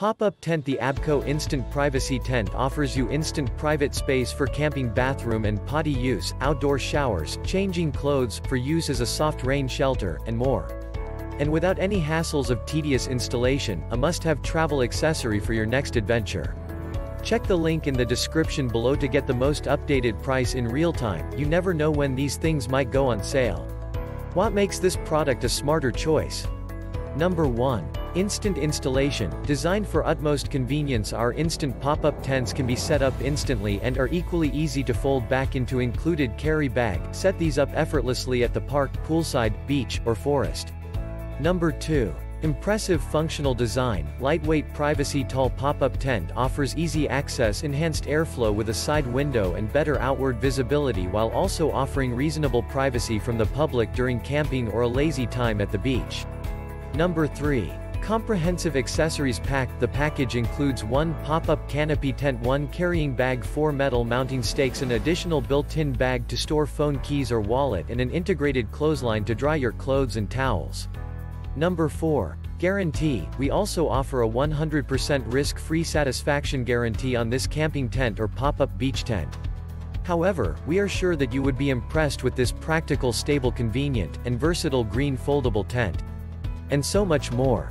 Pop-up tent The Abco Instant Privacy Tent offers you instant private space for camping bathroom and potty use, outdoor showers, changing clothes, for use as a soft rain shelter, and more. And without any hassles of tedious installation, a must-have travel accessory for your next adventure. Check the link in the description below to get the most updated price in real time, you never know when these things might go on sale. What makes this product a smarter choice? Number 1. Instant installation. Designed for utmost convenience our instant pop-up tents can be set up instantly and are equally easy to fold back into included carry bag. Set these up effortlessly at the park, poolside, beach, or forest. Number 2. Impressive functional design, lightweight privacy tall pop-up tent offers easy access enhanced airflow with a side window and better outward visibility while also offering reasonable privacy from the public during camping or a lazy time at the beach. Number 3. Comprehensive accessories pack. The package includes one pop-up canopy tent, one carrying bag, four metal mounting stakes, an additional built-in bag to store phone keys or wallet and an integrated clothesline to dry your clothes and towels. Number 4. Guarantee. We also offer a 100% risk-free satisfaction guarantee on this camping tent or pop-up beach tent. However, we are sure that you would be impressed with this practical stable convenient, and versatile green foldable tent. And so much more.